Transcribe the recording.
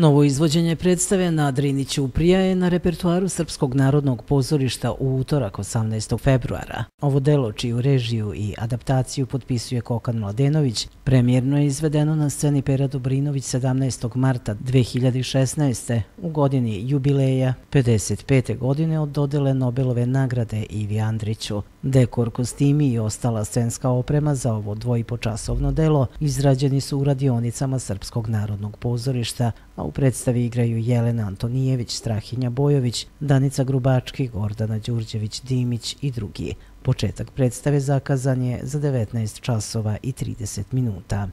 Novo izvođenje predstave na Driniću Uprija je na repertuaru Srpskog narodnog pozorišta u utorak 18. februara. Ovo delo, čiju režiju i adaptaciju potpisuje Kokan Mladenović, premjerno je izvedeno na sceni Pera Dobrinović 17. marta 2016. u godini jubileja 55. godine od dodele Nobelove nagrade Ivi Andriću. Dekor, kostimi i ostala scenska oprema za ovo dvojipočasovno delo izrađeni su u radionicama Srpskog narodnog pozorišta, a u predstavi igraju Jelena Antonijević, Strahinja Bojović, Danica Grubački, Gordana Đurđević, Dimić i drugi. Početak predstave zakazan je za 19 časova i 30 minuta.